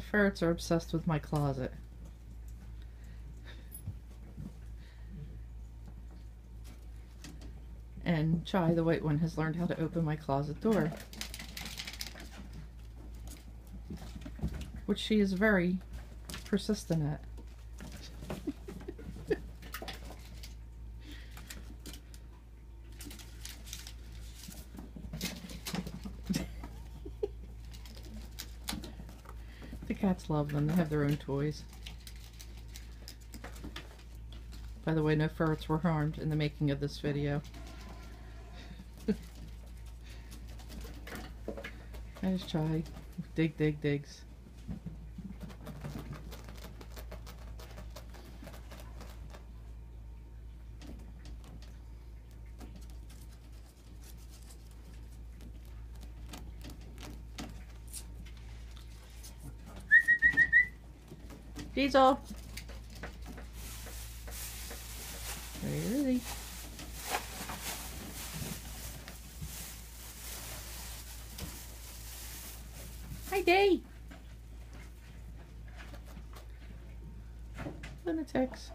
ferrets are obsessed with my closet. And Chai, the white one, has learned how to open my closet door. Which she is very persistent at. The cats love them. They have their own toys. By the way, no ferrets were harmed in the making of this video. I just try. Dig, dig, digs. Diesel! Where is he? Hi, Day! Lunatics.